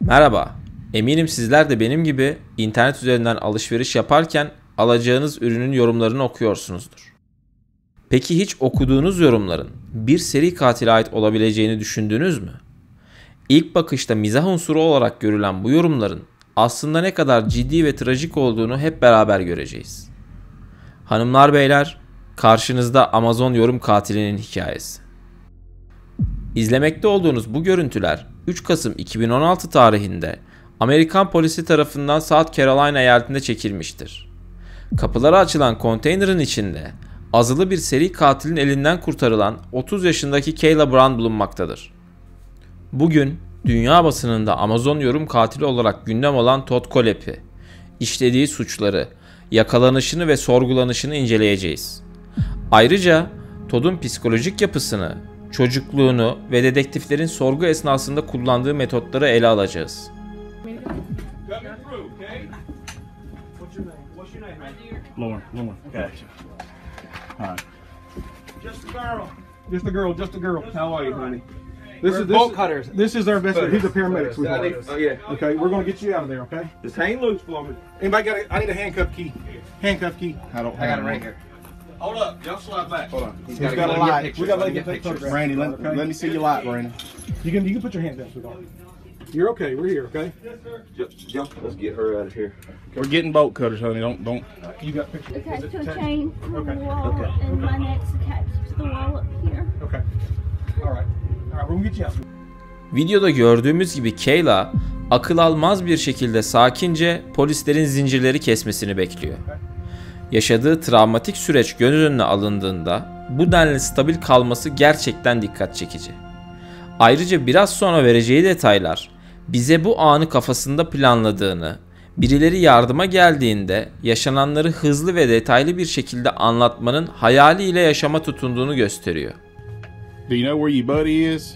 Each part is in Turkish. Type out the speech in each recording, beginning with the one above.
Merhaba. Eminim sizler de benim gibi internet üzerinden alışveriş yaparken alacağınız ürünün yorumlarını okuyorsunuzdur. Peki hiç okuduğunuz yorumların bir seri katile ait olabileceğini düşündünüz mü? İlk bakışta mizah unsuru olarak görülen bu yorumların aslında ne kadar ciddi ve trajik olduğunu hep beraber göreceğiz. Hanımlar beyler, karşınızda Amazon yorum katilinin hikayesi. İzlemekte olduğunuz bu görüntüler 3 Kasım 2016 tarihinde Amerikan polisi tarafından South Carolina eyaletinde çekilmiştir. Kapıları açılan konteynerin içinde azılı bir seri katilin elinden kurtarılan 30 yaşındaki Kayla Brown bulunmaktadır. Bugün dünya basınında Amazon yorum katili olarak gündem olan Todd Kolep'i, işlediği suçları, yakalanışını ve sorgulanışını inceleyeceğiz. Ayrıca Todd'un psikolojik yapısını, çocukluğunu ve dedektiflerin sorgu esnasında kullandığı metotları ele alacağız. Lauren, Lauren. Gotcha. All right. Just a girl. Just a girl, just a girl. How are you, honey? This We're is this, bolt cutters. This is our investigator. He's a paramedic. Oh yeah. Okay, we're gonna get you out of there. Okay. Just hang loose for me. Anybody got? A, I need a handcuff key. Handcuff key. I don't. I got have it right here. Hold up. Y'all slide back. Hold on. He's got go a pictures. We gotta Let let me him get pictures. Randy, let, Okay? let me see your light, Randy. You can you can put your hands down, sweetheart. You're okay. We're here. Okay. Jump. Let's get her out of here. We're getting bolt cutters, honey. Don't don't. You got pictures. attached Is to a chain from Okay. the wall, Okay. and my neck's attached to the wall up here. Okay. All right. All right. We're gonna get you out. Videoda gördüğümüz gibi Kayla akıl almaz bir şekilde sakince polislerin zincirleri kesmesini bekliyor. Yaşadığı travmatik süreç göz önüne alındığında bu denli stabil kalması gerçekten dikkat çekici. Ayrıca biraz sonra vereceği detaylar bize bu anı kafasında planladığını, birileri yardıma geldiğinde yaşananları hızlı ve detaylı bir şekilde anlatmanın hayaliyle yaşama tutunduğunu gösteriyor. Do you know where your buddy is?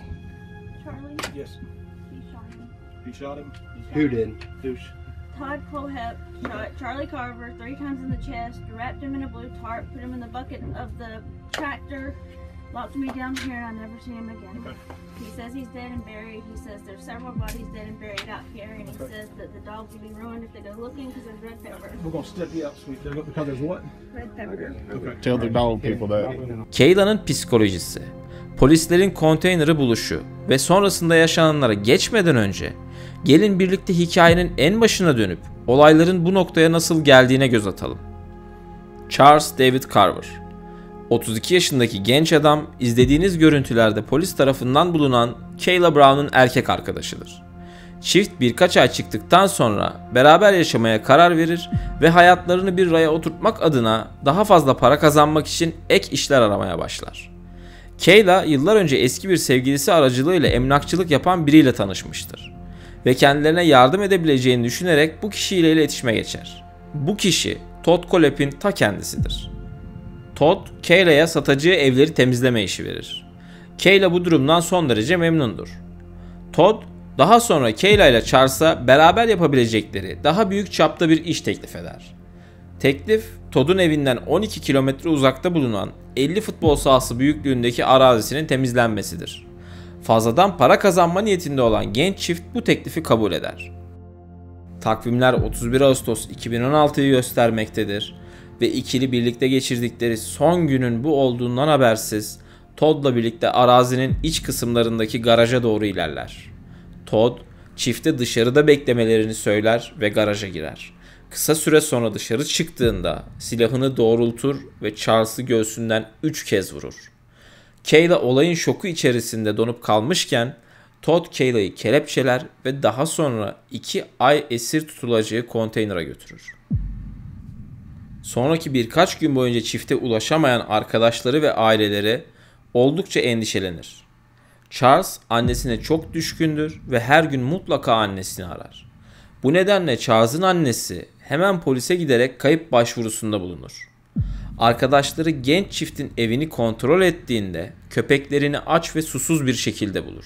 Charlie, Yes. he shot him. You shot him. Who did? Douche. Todd Cohep shot Charlie Carver three times in the chest, wrapped him in a blue tarp, put him in the bucket of the tractor, locked me down here, and I never seen him again. Okay. He says he's dead and buried. He says there's several bodies dead and buried out here, and he Okay. says that the dogs will be ruined if they go looking because there's red pepper. We're gonna step you out, sweet. There's- Because there's what? Red pepper. Okay. Tell the dog people that. Kayla'nın psikolojisi, polislerin konteyneri buluşu ve sonrasında yaşananlara geçmeden önce gelin birlikte hikayenin en başına dönüp olayların bu noktaya nasıl geldiğine göz atalım. Charles David Carver 32 yaşındaki genç adam izlediğiniz görüntülerde polis tarafından bulunan Kayla Brown'un erkek arkadaşıdır. Çift birkaç ay çıktıktan sonra beraber yaşamaya karar verir ve hayatlarını bir raya oturtmak adına daha fazla para kazanmak için ek işler aramaya başlar. Kayla yıllar önce eski bir sevgilisi aracılığıyla emlakçılık yapan biriyle tanışmıştır. Ve kendilerine yardım edebileceğini düşünerek bu kişiyle iletişime geçer. Bu kişi Todd Kolep'in ta kendisidir. Todd, Kayla'ya satacağı evleri temizleme işi verir. Kayla bu durumdan son derece memnundur. Todd daha sonra Kayla ile Charles'a beraber yapabilecekleri daha büyük çapta bir iş teklif eder. Teklif, Todd'un evinden 12 kilometre uzakta bulunan 50 futbol sahası büyüklüğündeki arazisinin temizlenmesidir. Fazladan para kazanma niyetinde olan genç çift bu teklifi kabul eder. Takvimler 31 Ağustos 2016'yı göstermektedir ve ikili birlikte geçirdikleri son günün bu olduğundan habersiz Todd'la birlikte arazinin iç kısımlarındaki garaja doğru ilerler. Todd, çifte dışarıda beklemelerini söyler ve garaja girer. Kısa süre sonra dışarı çıktığında silahını doğrultur ve Charles'ı göğsünden 3 kez vurur. Kayla olayın şoku içerisinde donup kalmışken Todd Kayla'yı kelepçeler ve daha sonra 2 ay esir tutulacağı konteynere götürür. Sonraki birkaç gün boyunca çifte ulaşamayan arkadaşları ve aileleri oldukça endişelenir. Charles annesine çok düşkündür ve her gün mutlaka annesini arar. Bu nedenle Charles'ın annesi hemen polise giderek kayıp başvurusunda bulunur. Arkadaşları genç çiftin evini kontrol ettiğinde köpeklerini aç ve susuz bir şekilde bulur.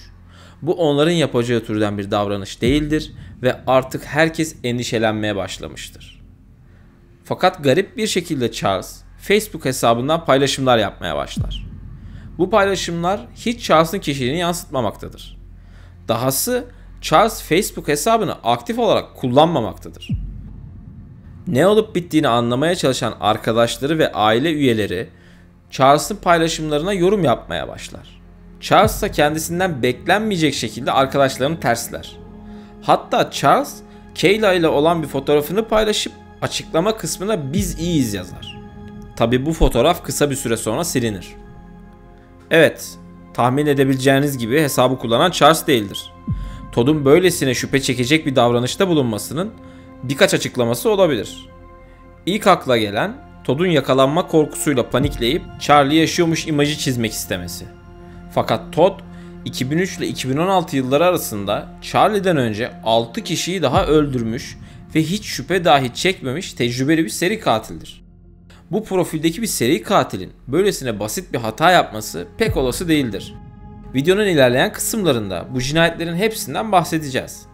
Bu onların yapacağı türden bir davranış değildir ve artık herkes endişelenmeye başlamıştır. Fakat garip bir şekilde Charles Facebook hesabından paylaşımlar yapmaya başlar. Bu paylaşımlar hiç Charles'ın kişiliğini yansıtmamaktadır. Dahası Charles Facebook hesabını aktif olarak kullanmamaktadır. Ne olup bittiğini anlamaya çalışan arkadaşları ve aile üyeleri Charles'ın paylaşımlarına yorum yapmaya başlar. Charles ise kendisinden beklenmeyecek şekilde arkadaşlarını tersler. Hatta Charles, Kayla ile olan bir fotoğrafını paylaşıp açıklama kısmına biz iyiyiz yazar. Tabi bu fotoğraf kısa bir süre sonra silinir. Evet, tahmin edebileceğiniz gibi hesabı kullanan Charles değildir. Todd'un böylesine şüphe çekecek bir davranışta bulunmasının birkaç açıklaması olabilir. İlk akla gelen Todd'un yakalanma korkusuyla panikleyip Charlie yaşıyormuş imajı çizmek istemesi. Fakat Todd 2003 ile 2016 yılları arasında Charlie'den önce 6 kişiyi daha öldürmüş ve hiç şüphe dahi çekmemiş tecrübeli bir seri katildir. Bu profildeki bir seri katilin böylesine basit bir hata yapması pek olası değildir. Videonun ilerleyen kısımlarında bu cinayetlerin hepsinden bahsedeceğiz.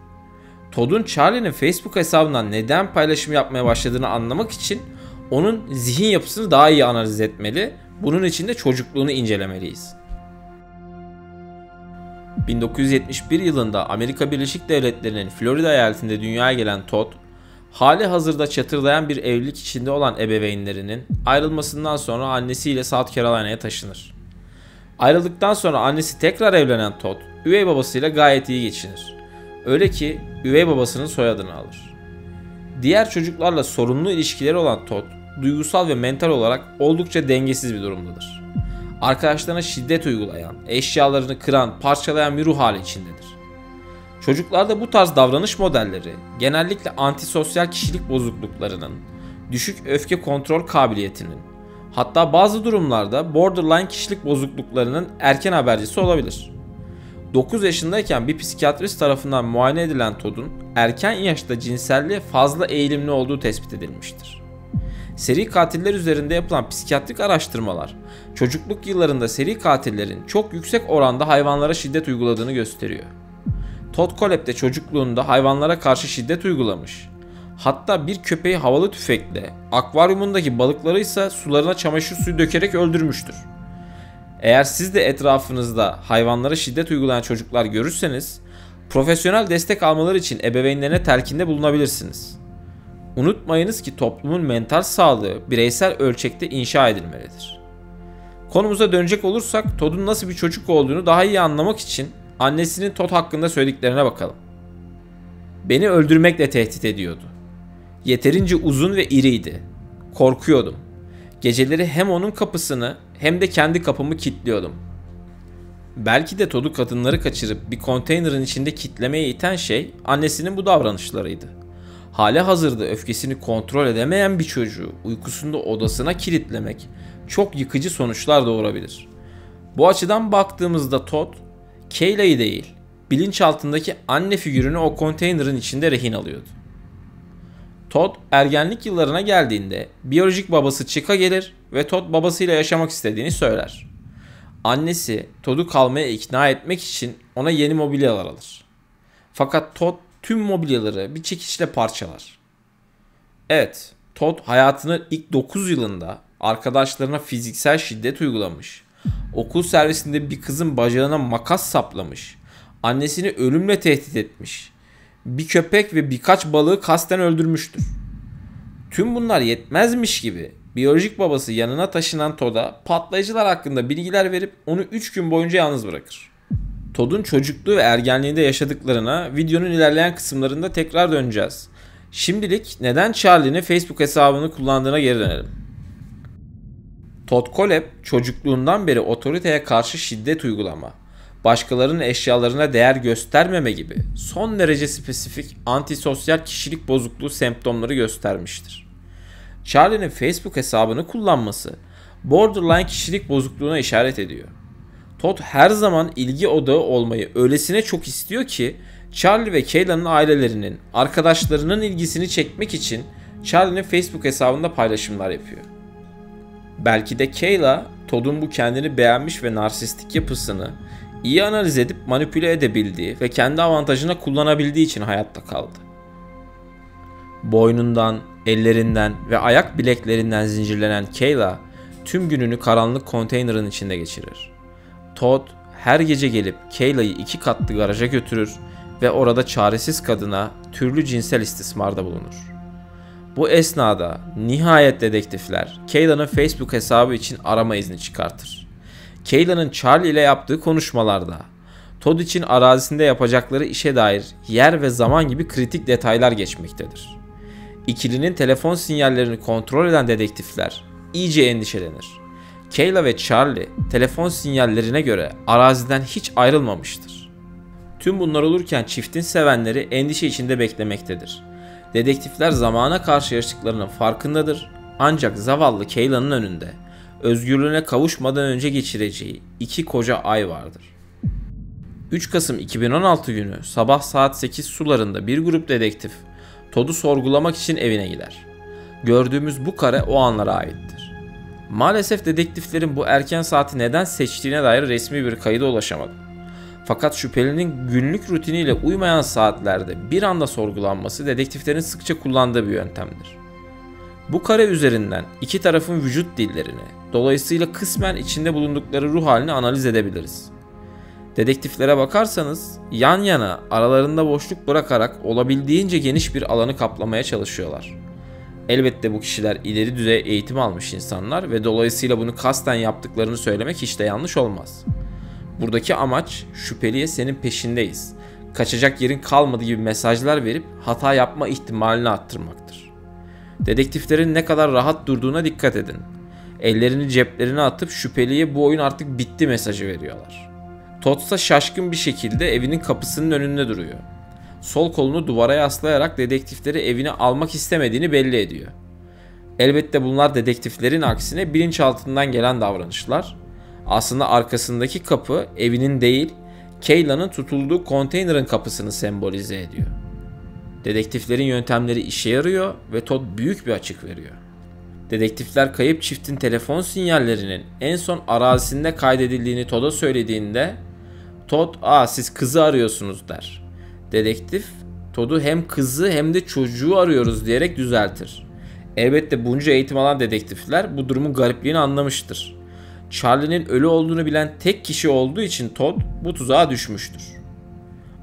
Todd'un Charlie'nin Facebook hesabından neden paylaşım yapmaya başladığını anlamak için onun zihin yapısını daha iyi analiz etmeli, bunun için de çocukluğunu incelemeliyiz. 1971 yılında Amerika Birleşik Devletleri'nin Florida eyaletinde dünyaya gelen Todd, hali hazırda çatırdayan bir evlilik içinde olan ebeveynlerinin ayrılmasından sonra annesiyle South Carolina'ya taşınır. Ayrıldıktan sonra annesi tekrar evlenen Todd, üvey babasıyla gayet iyi geçinir. Öyle ki üvey babasının soyadını alır. Diğer çocuklarla sorunlu ilişkileri olan Todd, duygusal ve mental olarak oldukça dengesiz bir durumdadır. Arkadaşlarına şiddet uygulayan, eşyalarını kıran, parçalayan bir ruh hali içindedir. Çocuklarda bu tarz davranış modelleri genellikle antisosyal kişilik bozukluklarının, düşük öfke kontrol kabiliyetinin, hatta bazı durumlarda borderline kişilik bozukluklarının erken habercisi olabilir. 9 yaşındayken bir psikiyatrist tarafından muayene edilen Todd'un erken yaşta cinselliğe fazla eğilimli olduğu tespit edilmiştir. Seri katiller üzerinde yapılan psikiyatrik araştırmalar, çocukluk yıllarında seri katillerin çok yüksek oranda hayvanlara şiddet uyguladığını gösteriyor. Todd Kollep de çocukluğunda hayvanlara karşı şiddet uygulamış. Hatta bir köpeği havalı tüfekle, akvaryumundaki balıkları ise sularına çamaşır suyu dökerek öldürmüştür. Eğer siz de etrafınızda hayvanlara şiddet uygulayan çocuklar görürseniz, profesyonel destek almaları için ebeveynlerine telkinde bulunabilirsiniz. Unutmayınız ki toplumun mental sağlığı bireysel ölçekte inşa edilmelidir. Konumuza dönecek olursak Todd'un nasıl bir çocuk olduğunu daha iyi anlamak için annesinin Todd hakkında söylediklerine bakalım. Beni öldürmekle tehdit ediyordu. Yeterince uzun ve iriydi. Korkuyordum. Geceleri hem onun kapısını hem de kendi kapımı kilitliyordum. Belki de Todd'u kadınları kaçırıp bir konteynerin içinde kitlemeye iten şey annesinin bu davranışlarıydı. Hali hazırda öfkesini kontrol edemeyen bir çocuğu uykusunda odasına kilitlemek çok yıkıcı sonuçlar doğurabilir. Bu açıdan baktığımızda Todd, Kayla'yı değil, bilinçaltındaki anne figürünü o konteynerin içinde rehin alıyordu. Todd ergenlik yıllarına geldiğinde biyolojik babası Chick'a gelir ve Todd babasıyla yaşamak istediğini söyler. Annesi Todd'u kalmaya ikna etmek için ona yeni mobilyalar alır. Fakat Todd tüm mobilyaları bir çekişle parçalar. Evet, Todd hayatının ilk 9 yılında arkadaşlarına fiziksel şiddet uygulamış. Okul servisinde bir kızın bacağına makas saplamış. Annesini ölümle tehdit etmiş. Bir köpek ve birkaç balığı kasten öldürmüştür. Tüm bunlar yetmezmiş gibi biyolojik babası yanına taşınan Todd'a patlayıcılar hakkında bilgiler verip onu 3 gün boyunca yalnız bırakır. Todd'un çocukluğu ve ergenliğinde yaşadıklarına videonun ilerleyen kısımlarında tekrar döneceğiz. Şimdilik neden Charlie'nin Facebook hesabını kullandığına geri dönelim. Todd Kollep çocukluğundan beri otoriteye karşı şiddet uygulama, başkalarının eşyalarına değer göstermeme gibi son derece spesifik antisosyal kişilik bozukluğu semptomları göstermiştir. Charlie'nin Facebook hesabını kullanması borderline kişilik bozukluğuna işaret ediyor. Todd her zaman ilgi odağı olmayı öylesine çok istiyor ki Charlie ve Kayla'nın ailelerinin, arkadaşlarının ilgisini çekmek için Charlie'nin Facebook hesabında paylaşımlar yapıyor. Belki de Kayla, Todd'un bu kendini beğenmiş ve narsistik yapısını iyi analiz edip manipüle edebildiği ve kendi avantajına kullanabildiği için hayatta kaldı. Boynundan, ellerinden ve ayak bileklerinden zincirlenen Kayla tüm gününü karanlık konteynerin içinde geçirir. Todd her gece gelip Kayla'yı iki katlı garaja götürür ve orada çaresiz kadına türlü cinsel istismarda bulunur. Bu esnada nihayet dedektifler Kayla'nın Facebook hesabı için arama izni çıkartır. Kayla'nın Charlie ile yaptığı konuşmalarda Todd için arazisinde yapacakları işe dair yer ve zaman gibi kritik detaylar geçmektedir. İkilinin telefon sinyallerini kontrol eden dedektifler iyice endişelenir. Kayla ve Charlie telefon sinyallerine göre araziden hiç ayrılmamıştır. Tüm bunlar olurken çiftin sevenleri endişe içinde beklemektedir. Dedektifler zamana karşı yaşadıklarının farkındadır ancak zavallı Kayla'nın önünde özgürlüğüne kavuşmadan önce geçireceği iki koca ay vardır. 3 Kasım 2016 günü sabah saat 8 sularında bir grup dedektif Todd'u sorgulamak için evine gider. Gördüğümüz bu kare o anlara aittir. Maalesef dedektiflerin bu erken saati neden seçtiğine dair resmi bir kayıda ulaşamadım. Fakat şüphelinin günlük rutiniyle uymayan saatlerde bir anda sorgulanması dedektiflerin sıkça kullandığı bir yöntemdir. Bu kare üzerinden iki tarafın vücut dillerini, dolayısıyla kısmen içinde bulundukları ruh halini analiz edebiliriz. Dedektiflere bakarsanız yan yana aralarında boşluk bırakarak olabildiğince geniş bir alanı kaplamaya çalışıyorlar. Elbette bu kişiler ileri düzey eğitim almış insanlar ve dolayısıyla bunu kasten yaptıklarını söylemek hiç de yanlış olmaz. Buradaki amaç şüpheliye senin peşindeyiz. Kaçacak yerin kalmadı gibi mesajlar verip hata yapma ihtimalini arttırmaktır. Dedektiflerin ne kadar rahat durduğuna dikkat edin. Ellerini ceplerine atıp şüpheliye bu oyun artık bitti mesajı veriyorlar. İse şaşkın bir şekilde evinin kapısının önünde duruyor. Sol kolunu duvara yaslayarak dedektifleri evine almak istemediğini belli ediyor. Elbette bunlar dedektiflerin aksine bilinçaltından gelen davranışlar. Aslında arkasındaki kapı evinin değil, Kayla'nın tutulduğu konteynerin kapısını sembolize ediyor. Dedektiflerin yöntemleri işe yarıyor ve Todd büyük bir açık veriyor. Dedektifler kayıp çiftin telefon sinyallerinin en son arazisinde kaydedildiğini Todd'a söylediğinde Todd ''Aa siz kızı arıyorsunuz'' der. Dedektif Todd'u hem kızı hem de çocuğu arıyoruz diyerek düzeltir. Elbette bunca eğitim alan dedektifler bu durumun garipliğini anlamıştır. Charlie'nin ölü olduğunu bilen tek kişi olduğu için Todd bu tuzağa düşmüştür.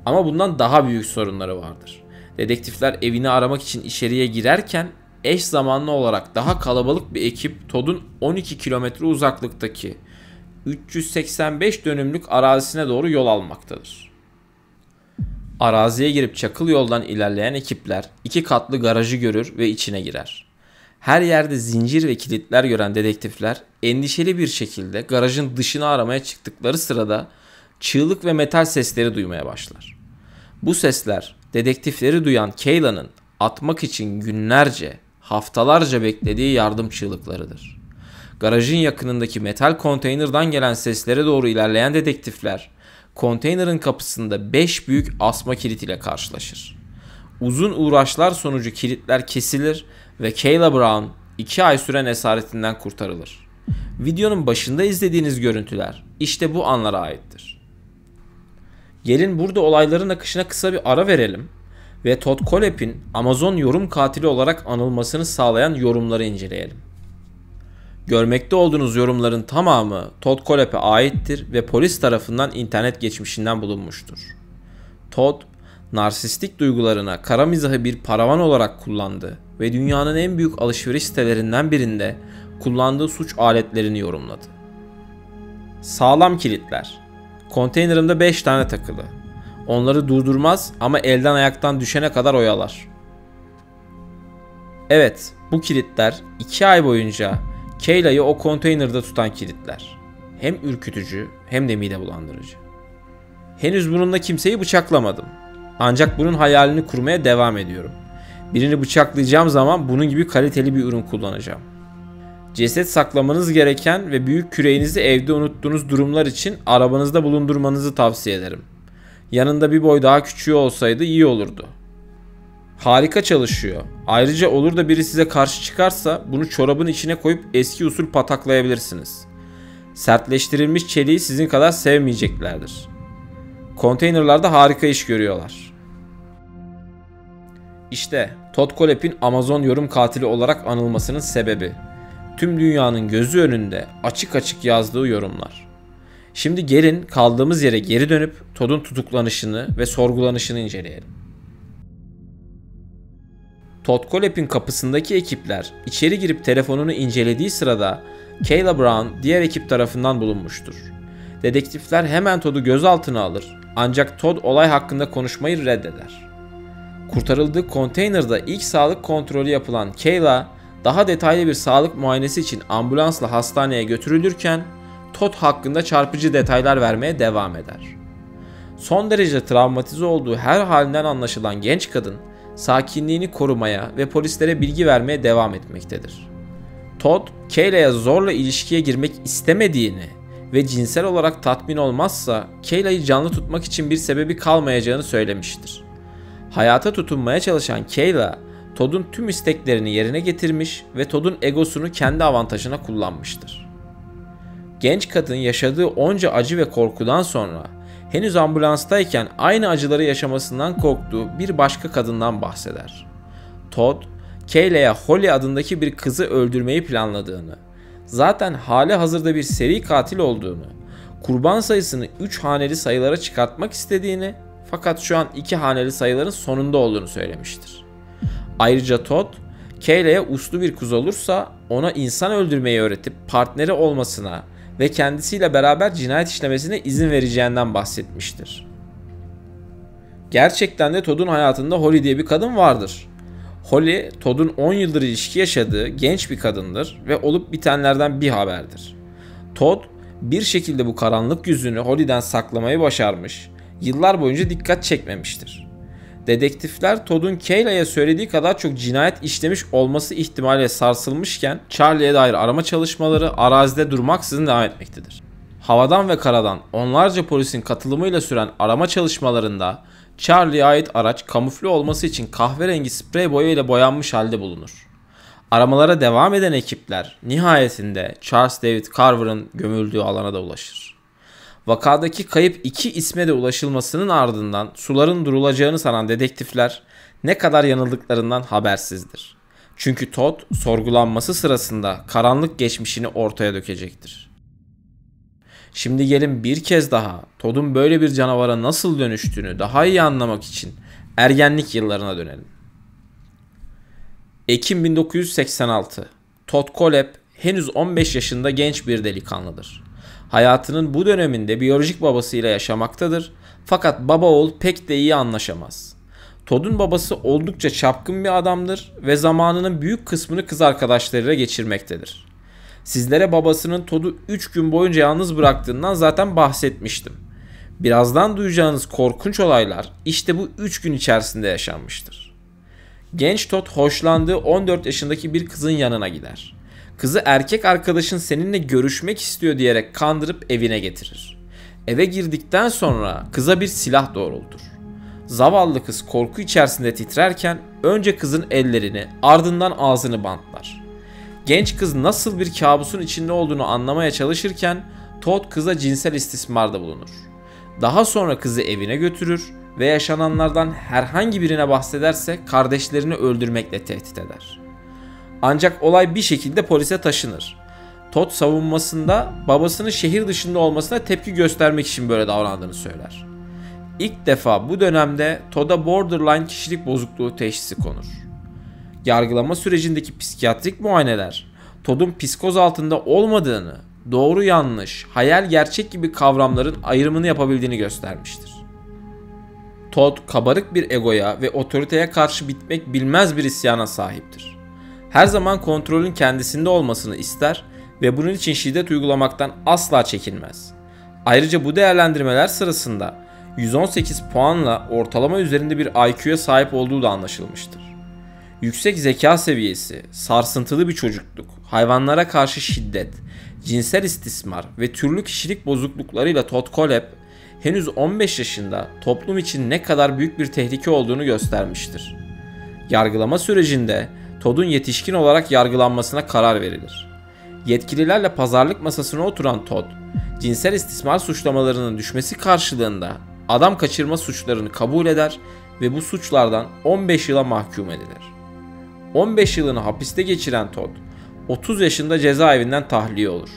Ama bundan daha büyük sorunları vardır. Dedektifler evini aramak için içeriye girerken eş zamanlı olarak daha kalabalık bir ekip Todd'un 12 kilometre uzaklıktaki 385 dönümlük arazisine doğru yol almaktadır. Araziye girip çakıl yoldan ilerleyen ekipler iki katlı garajı görür ve içine girer. Her yerde zincir ve kilitler gören dedektifler endişeli bir şekilde garajın dışını aramaya çıktıkları sırada çığlık ve metal sesleri duymaya başlar. Bu sesler dedektifleri duyan Kayla'nın atmak için günlerce, haftalarca beklediği yardım çığlıklarıdır. Garajın yakınındaki metal konteynerdan gelen seslere doğru ilerleyen dedektifler konteynerin kapısında 5 büyük asma kilit ile karşılaşır. Uzun uğraşlar sonucu kilitler kesilir ve Kayla Brown 2 ay süren esaretinden kurtarılır. Videonun başında izlediğiniz görüntüler işte bu anlara aittir. Gelin burada olayların akışına kısa bir ara verelim ve Todd Kolep'in Amazon yorum katili olarak anılmasını sağlayan yorumları inceleyelim. Görmekte olduğunuz yorumların tamamı Todd Kolep'e aittir ve polis tarafından internet geçmişinden bulunmuştur. Todd, narsistik duygularına kara mizahı bir paravan olarak kullandı ve dünyanın en büyük alışveriş sitelerinden birinde kullandığı suç aletlerini yorumladı. Sağlam kilitler. Konteynerimde 5 tane takılı. Onları durdurmaz ama elden ayaktan düşene kadar oyalar. Evet, bu kilitler 2 ay boyunca Kayla'yı o konteynerde tutan kilitler. Hem ürkütücü hem de mide bulandırıcı. Henüz bununla kimseyi bıçaklamadım. Ancak bunun hayalini kurmaya devam ediyorum. Birini bıçaklayacağım zaman bunun gibi kaliteli bir ürün kullanacağım. Ceset saklamanız gereken ve büyük küreğinizi evde unuttuğunuz durumlar için arabanızda bulundurmanızı tavsiye ederim. Yanında bir boy daha küçüğü olsaydı iyi olurdu. Harika çalışıyor. Ayrıca olur da biri size karşı çıkarsa bunu çorabın içine koyup eski usul pataklayabilirsiniz. Sertleştirilmiş çeliği sizin kadar sevmeyeceklerdir. Konteynerlarda harika iş görüyorlar. İşte Todd Kolep'in Amazon yorum katili olarak anılmasının sebebi. Tüm dünyanın gözü önünde açık açık yazdığı yorumlar. Şimdi gelin kaldığımız yere geri dönüp Todd'un tutuklanışını ve sorgulanışını inceleyelim. Todd Kolep'in kapısındaki ekipler içeri girip telefonunu incelediği sırada Kayla Brown diğer ekip tarafından bulunmuştur. Dedektifler hemen Todd'u gözaltına alır ancak Todd olay hakkında konuşmayı reddeder. Kurtarıldığı konteynerde ilk sağlık kontrolü yapılan Kayla daha detaylı bir sağlık muayenesi için ambulansla hastaneye götürülürken Todd hakkında çarpıcı detaylar vermeye devam eder. Son derece travmatize olduğu her halinden anlaşılan genç kadın sakinliğini korumaya ve polislere bilgi vermeye devam etmektedir. Todd, Kayla'ya zorla ilişkiye girmek istemediğini ve cinsel olarak tatmin olmazsa Kayla'yı canlı tutmak için bir sebebi kalmayacağını söylemiştir. Hayata tutunmaya çalışan Kayla, Todd'un tüm isteklerini yerine getirmiş ve Todd'un egosunu kendi avantajına kullanmıştır. Genç kadın yaşadığı onca acı ve korkudan sonra henüz ambulanstayken aynı acıları yaşamasından korktuğu bir başka kadından bahseder. Todd, Kayla'ya Holly adındaki bir kızı öldürmeyi planladığını, zaten hali hazırda bir seri katil olduğunu, kurban sayısını 3 haneli sayılara çıkartmak istediğini fakat şu an 2 haneli sayıların sonunda olduğunu söylemiştir. Ayrıca Todd, Kayla'ya uslu bir kız olursa ona insan öldürmeyi öğretip partneri olmasına ve kendisiyle beraber cinayet işlemesine izin vereceğinden bahsetmiştir. Gerçekten de Todd'un hayatında Holly diye bir kadın vardır. Holly, Todd'un 10 yıldır ilişki yaşadığı genç bir kadındır ve olup bitenlerden bir haberdir. Todd, bir şekilde bu karanlık yüzünü Holly'den saklamayı başarmış, yıllar boyunca dikkat çekmemiştir. Dedektifler Todd'un Kayla'ya söylediği kadar çok cinayet işlemiş olması ihtimaliyle sarsılmışken Charlie'ye dair arama çalışmaları arazide durmaksızın devam etmektedir. Havadan ve karadan onlarca polisin katılımıyla süren arama çalışmalarında Charlie'ye ait araç kamufle olması için kahverengi sprey boya ile boyanmış halde bulunur. Aramalara devam eden ekipler nihayetinde Charles David Carver'ın gömüldüğü alana da ulaşır. Vakadaki kayıp iki isme de ulaşılmasının ardından suların durulacağını sanan dedektifler ne kadar yanıldıklarından habersizdir. Çünkü Todd sorgulanması sırasında karanlık geçmişini ortaya dökecektir. Şimdi gelin bir kez daha Todd'un böyle bir canavara nasıl dönüştüğünü daha iyi anlamak için ergenlik yıllarına dönelim. Ekim 1986. Todd Kollep henüz 15 yaşında genç bir delikanlıdır. Hayatının bu döneminde biyolojik babasıyla yaşamaktadır fakat baba oğul pek de iyi anlaşamaz. Todd'un babası oldukça çapkın bir adamdır ve zamanının büyük kısmını kız arkadaşlarıyla geçirmektedir. Sizlere babasının Todd'u 3 gün boyunca yalnız bıraktığından zaten bahsetmiştim. Birazdan duyacağınız korkunç olaylar işte bu 3 gün içerisinde yaşanmıştır. Genç Todd hoşlandığı 14 yaşındaki bir kızın yanına gider. Kızı erkek arkadaşın seninle görüşmek istiyor diyerek kandırıp evine getirir. Eve girdikten sonra kıza bir silah doğrultur. Zavallı kız korku içerisinde titrerken önce kızın ellerini ardından ağzını bantlar. Genç kız nasıl bir kabusun içinde olduğunu anlamaya çalışırken Todd kıza cinsel istismarda bulunur. Daha sonra kızı evine götürür ve yaşananlardan herhangi birine bahsederse kardeşlerini öldürmekle tehdit eder. Ancak olay bir şekilde polise taşınır. Todd savunmasında babasının şehir dışında olmasına tepki göstermek için böyle davrandığını söyler. İlk defa bu dönemde Todd'a borderline kişilik bozukluğu teşhisi konur. Yargılama sürecindeki psikiyatrik muayeneler Todd'un psikoz altında olmadığını, doğru yanlış, hayal gerçek gibi kavramların ayrımını yapabildiğini göstermiştir. Todd kabarık bir egoya ve otoriteye karşı bitmek bilmez bir isyana sahiptir. Her zaman kontrolün kendisinde olmasını ister ve bunun için şiddet uygulamaktan asla çekinmez. Ayrıca bu değerlendirmeler sırasında 118 puanla ortalama üzerinde bir IQ'ya sahip olduğu da anlaşılmıştır. Yüksek zeka seviyesi, sarsıntılı bir çocukluk, hayvanlara karşı şiddet, cinsel istismar ve türlü kişilik bozukluklarıyla Todd Kollep henüz 15 yaşında toplum için ne kadar büyük bir tehlike olduğunu göstermiştir. Yargılama sürecinde Todd'un yetişkin olarak yargılanmasına karar verilir. Yetkililerle pazarlık masasına oturan Todd, cinsel istismar suçlamalarının düşmesi karşılığında adam kaçırma suçlarını kabul eder ve bu suçlardan 15 yıla mahkum edilir. 15 yılını hapiste geçiren Todd, 30 yaşında cezaevinden tahliye olur.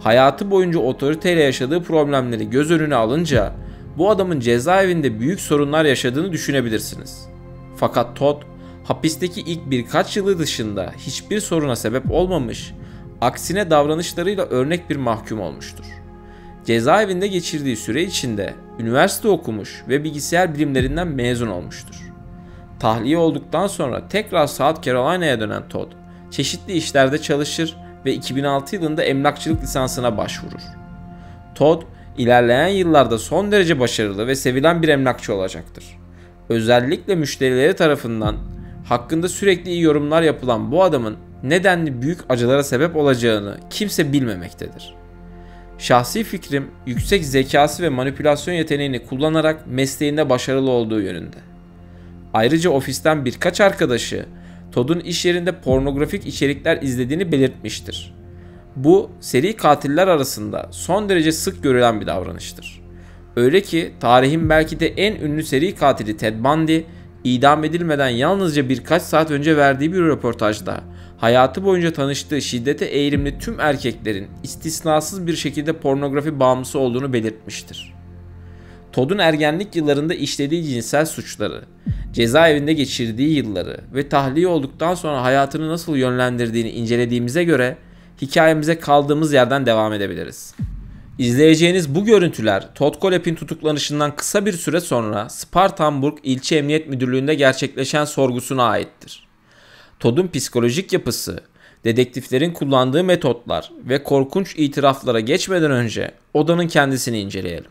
hayatı boyunca otoriteyle yaşadığı problemleri göz önüne alınca bu adamın cezaevinde büyük sorunlar yaşadığını düşünebilirsiniz. Fakat Todd hapisteki ilk birkaç yılı dışında hiçbir soruna sebep olmamış, aksine davranışlarıyla örnek bir mahkum olmuştur. Cezaevinde geçirdiği süre içinde üniversite okumuş ve bilgisayar bilimlerinden mezun olmuştur. Tahliye olduktan sonra tekrar South Carolina'ya dönen Todd, çeşitli işlerde çalışır ve 2006 yılında emlakçılık lisansına başvurur. Todd, ilerleyen yıllarda son derece başarılı ve sevilen bir emlakçı olacaktır. Özellikle müşterileri tarafından hakkında sürekli iyi yorumlar yapılan bu adamın nedenli büyük acılara sebep olacağını kimse bilmemektedir. Şahsi fikrim yüksek zekası ve manipülasyon yeteneğini kullanarak mesleğinde başarılı olduğu yönünde. Ayrıca ofisten birkaç arkadaşı Todd'un iş yerinde pornografik içerikler izlediğini belirtmiştir. Bu seri katiller arasında son derece sık görülen bir davranıştır. Öyle ki tarihin belki de en ünlü seri katili Ted Bundy idam edilmeden yalnızca birkaç saat önce verdiği bir röportajda hayatı boyunca tanıştığı şiddete eğilimli tüm erkeklerin istisnasız bir şekilde pornografi bağımlısı olduğunu belirtmiştir. Todd'un ergenlik yıllarında işlediği cinsel suçları, cezaevinde geçirdiği yılları ve tahliye olduktan sonra hayatını nasıl yönlendirdiğini incelediğimize göre hikayemize kaldığımız yerden devam edebiliriz. İzleyeceğiniz bu görüntüler Todd Kolep'in tutuklanışından kısa bir süre sonra Spartanburg İlçe Emniyet Müdürlüğü'nde gerçekleşen sorgusuna aittir. Todd'un psikolojik yapısı, dedektiflerin kullandığı metotlar ve korkunç itiraflara geçmeden önce odanın kendisini inceleyelim.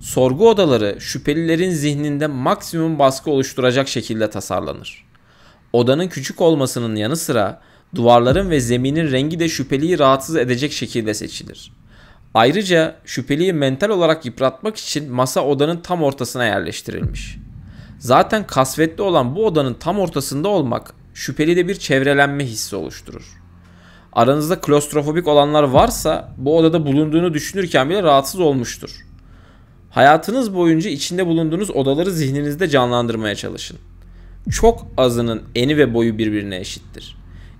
Sorgu odaları şüphelilerin zihninde maksimum baskı oluşturacak şekilde tasarlanır. Odanın küçük olmasının yanı sıra duvarların ve zeminin rengi de şüpheliyi rahatsız edecek şekilde seçilir. Ayrıca şüpheliyi mental olarak yıpratmak için masa odanın tam ortasına yerleştirilmiş. Zaten kasvetli olan bu odanın tam ortasında olmak şüphelide bir çevrelenme hissi oluşturur. Aranızda klostrofobik olanlar varsa bu odada bulunduğunu düşünürken bile rahatsız olmuştur. Hayatınız boyunca içinde bulunduğunuz odaları zihninizde canlandırmaya çalışın. Çok azının eni ve boyu birbirine eşittir.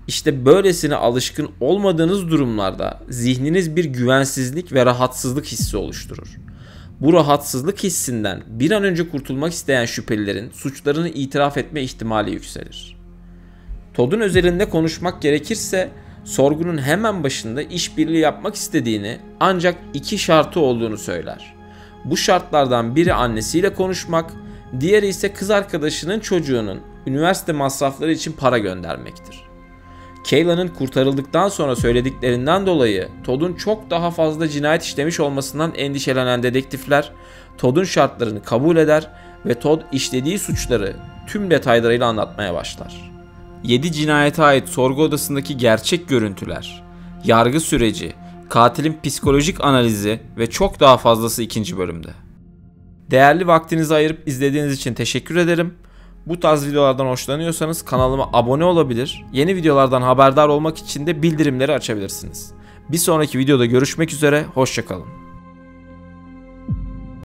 İşte böylesine alışkın olmadığınız durumlarda zihniniz bir güvensizlik ve rahatsızlık hissi oluşturur. Bu rahatsızlık hissinden bir an önce kurtulmak isteyen şüphelilerin suçlarını itiraf etme ihtimali yükselir. Todd'un özelinde konuşmak gerekirse sorgunun hemen başında işbirliği yapmak istediğini ancak iki şartı olduğunu söyler. Bu şartlardan biri annesiyle konuşmak, diğeri ise kız arkadaşının çocuğunun üniversite masrafları için para göndermektir. Kayla'nın kurtarıldıktan sonra söylediklerinden dolayı Todd'un çok daha fazla cinayet işlemiş olmasından endişelenen dedektifler Todd'un şartlarını kabul eder ve Todd işlediği suçları tüm detaylarıyla anlatmaya başlar. 7 cinayete ait sorgu odasındaki gerçek görüntüler, yargı süreci, katilin psikolojik analizi ve çok daha fazlası ikinci bölümde. Değerli vaktinizi ayırıp izlediğiniz için teşekkür ederim. Bu tarz videolardan hoşlanıyorsanız kanalıma abone olabilir, yeni videolardan haberdar olmak için de bildirimleri açabilirsiniz. Bir sonraki videoda görüşmek üzere, hoşçakalın.